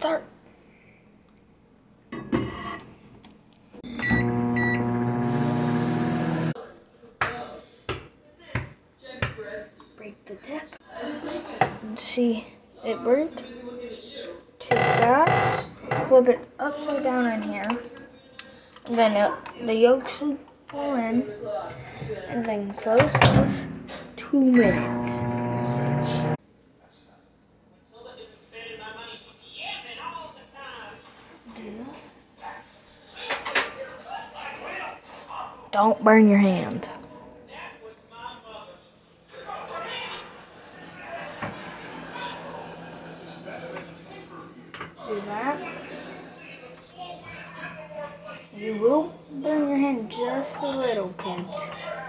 start. Break the tip. See it break. Take that, flip it upside down in here, and then it, the yolks should fall in, and then close this two minutes. Do this. Don't burn your hand. Do that. You will burn your hand just a little, kids.